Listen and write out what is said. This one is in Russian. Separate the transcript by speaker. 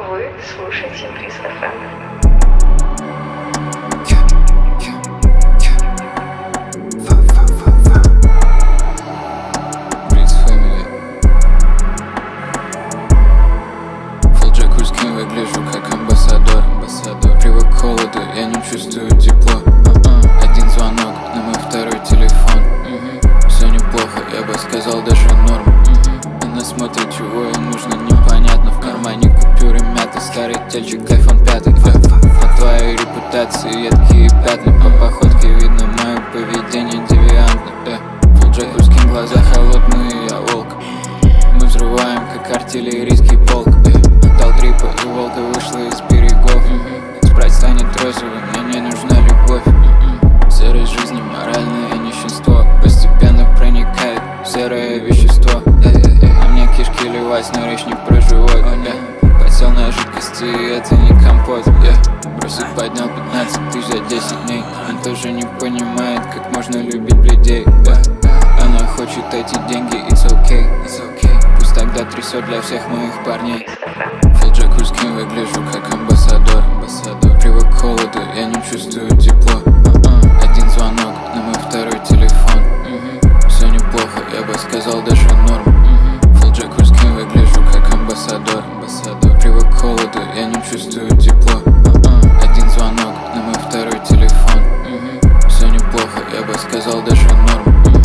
Speaker 1: Слушайте Бриз ФМ.
Speaker 2: Выгляжу как амбассадор, амбассадор Привык к холоду, я не чувствую тепло А-а. Один звонок на мой второй телефон. Все неплохо, я бы сказал даже норм. Она смотрит, чего ей нужно, непонятно тельчик, iPhone 5 На твоей репутации едкие пятна По походке видно мое поведение девиантно да. Full Jack Русским глаза холодные, я волк мы взрываем, как артиллерийский полк э. Дал трипа и волка вышла из берегов Спрайт станет розовым, мне не нужна любовь Серой жизни моральное нищенство Постепенно проникает в серое вещество А мне кишки ливать, но речь не про живот э. Подсел и это не компот yeah. Бросить поднял 15 тысяч за 10 дней. Он тоже не понимает, как можно любить людей. Yeah. Она хочет эти деньги, it's okay, it's okay. Пусть тогда трясет для всех моих парней. Full Jack русским выгляжу как амбассадор, амбассадор. Привык к холоду, я не чувствую тепло. А-а. Один звонок на мой второй телефон. Все неплохо, я бы сказал даже норм. Full Jack русским выгляжу как амбассадор, амбассадор Привык к я не чувствую тепло А-а. Один звонок на мой второй телефон. Все неплохо, я бы сказал даже норм